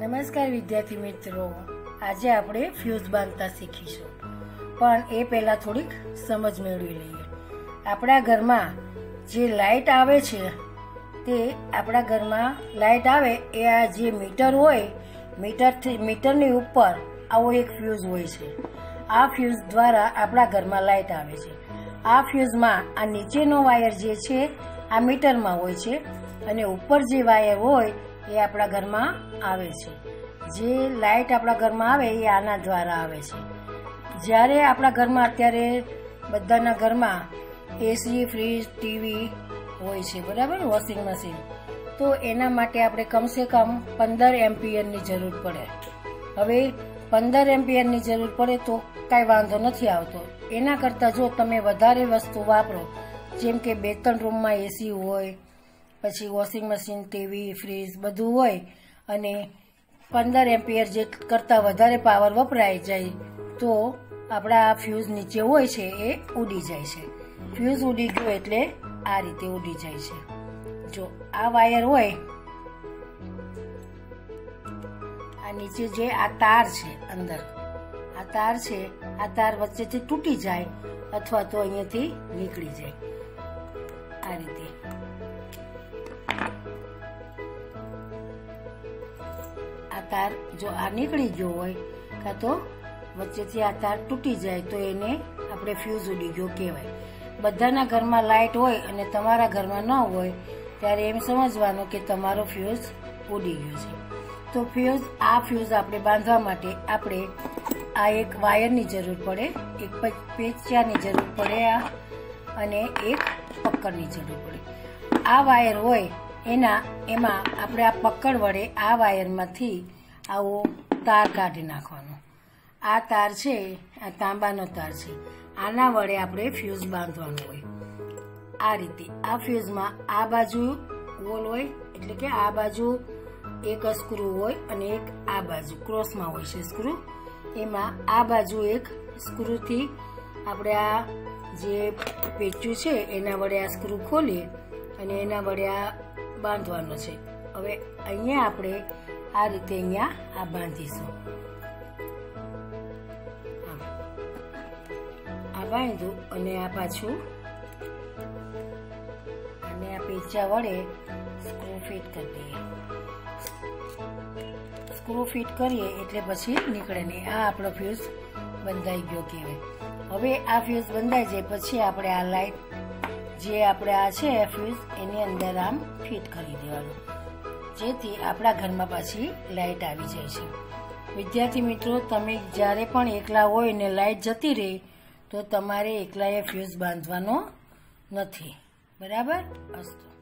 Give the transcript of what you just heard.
નમસ્કાર વિદ્યાર્થી મિત્રો. આજે આપણે ફ્યુઝ બાંધતા શીખીશું. પણ એ પહેલાં થોડીક સમજ મેળવી લઈએ. આપણા ઘરમાં જે લાઇટ આવે છે, તે આપણા ઘરમાં લાઇટ આવે, એ આ જે મીટર હોય, મીટરથી, મીટરની ઉપર આવો એક ફ્યુઝ હોય છે. આ ફ્યુઝ દ્વારા આપણા ઘરમાં લાઇટ આવે છે. આ ફ્યુઝમાં આ નીચેનો વાયર જે છે, આ મીટરમાં હોય છે. અને ઉપર જે વાયર હોય એ આપણા ઘરમાં આવે છે. જે લાઇટ આપણા ઘરમાં આવે એ આના દ્વારા આવે છે. જ્યારે આપણા ઘરમાં અત્યારે બધાના ઘરમાં એસી ફ્રીજ ટીવી હોય છે, બરાબર? વોશિંગ મશીન તો એના માટે આપણે કમસે કમ પંદર એમ્પિયરની જરૂર પડે. હવે પંદર એમ્પિયરની જરૂર પડે તો કાંઈ વાંધો નથી આવતો. એના કરતાં જો તમે વધારે વસ્તુ વાપરો, જેમ કે બે ત્રણ રૂમમાં એસી હોય પછી વોશિંગ મશીન ટીવી ફ્રીજ બધું હોય અને પંદર એમ્પિયર જે કરતાં વધારે પાવર વપરાય જાય, તો આપણા ફ્યુઝ નીચે હોય છે એ ઉડી જાય છે. ફ્યુઝ ઉડી ગયો એટલે આ રીતે ઉડી જાય છે. જો આ વાયર હોય, આ નીચે જે આ તાર છે અંદર, આ તાર છે, આ તાર વચ્ચેથી તૂટી જાય અથવા તો અહીંયાથી નીકળી જાય. આ રીતે. આ તાર જો આ નીકળી ગયો હોય કાં તો વચ્ચેથી આ તાર તૂટી જાય તો એને આપણે ફ્યુઝ ઉડી ગયો કહેવાય. બધાના ઘરમાં લાઇટ હોય અને તમારા ઘરમાં ન હોય, ત્યારે એમ સમજવાનું કે તમારો ફ્યુઝ ઉડી ગયો છે. તો ફ્યુઝ આ ફ્યુઝ આપણે બાંધવા માટે આપણે આ એક વાયરની જરૂર પડે, એક પેચિયાની જરૂર પડે આ, અને એક પક્કડની જરૂર પડે. આ વાયર હોય એના, એમાં આપણે આ પકડ વડે આ વાયરમાંથી આવો તાર કાઢી નાખવાનો. આ તાર છે, આ તાંબાનો તાર છે. આના વડે આપણે ફ્યુઝ બાંધવાનું હોય. આ રીતે. આ ફ્યુઝમાં આ બાજુ ગોલ હોય, એટલે કે આ બાજુ એક સ્ક્રૂ હોય અને એક આ બાજુ ક્રોસમાં હોય છે સ્ક્રૂ એમાં આ બાજુ એક સ્ક્રૂથી આપણે આ જે પેચ્યું છે, એના વડે આ સ્ક્રૂ ખોલીએ અને એના વડે આ બાંધવાનો છે. હવે અહીંયા આપણે આ રીતે અહીંયા આ બાંધીશું. આ બાંધ્યું અને આ પાછું અને આ પેચા વડે સ્ક્રૂ ફિટ કરી દઈએ. સ્ક્રૂ ફિટ કરીએ એટલે પછી નીકળે નહીં. આ આપણો ફ્યુઝ બંધાઈ ગયો કહેવાય. હવે આ ફ્યુઝ બંધાઈ જાય પછી આપણે આ લાઇટ જે આપણે આ છે ફ્યુઝ એની અંદર આમ ફિટ કરી દેવાનું. જેથી આપણા ઘરમાં પાછી લાઇટ આવી જાય છે. વિદ્યાર્થી મિત્રો, તમે જ્યારે પણ એકલા હોય ને લાઇટ જતી રહે, તો તમારે એકલાએ ફ્યુઝ બાંધવાનો નથી. બરાબર? અસ્તુ.